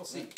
Assim.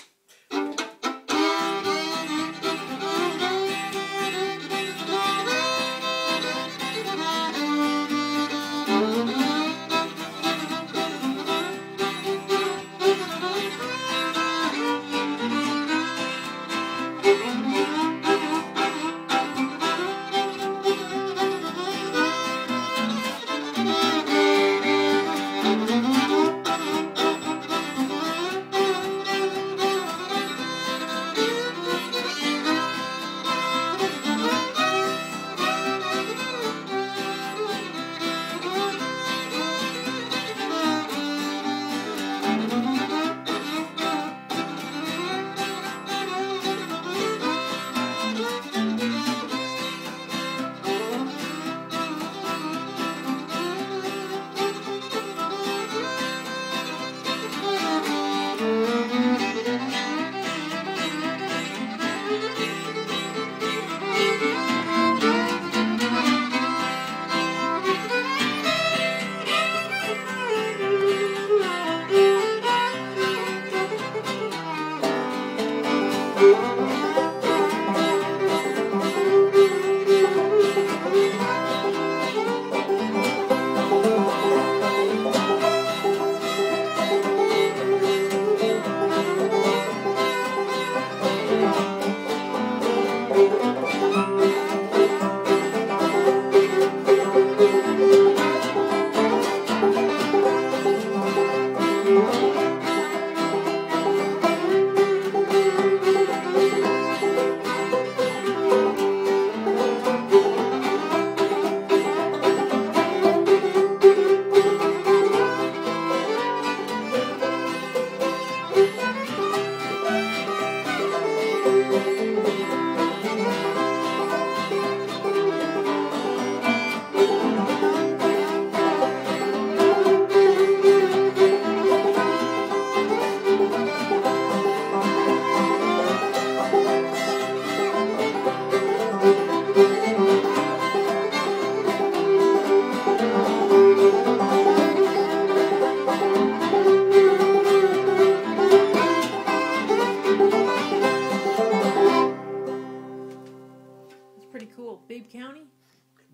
Bibb County?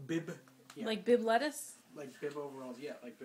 Bib. Yeah. Like bib lettuce? like bib overalls. Yeah, like bib.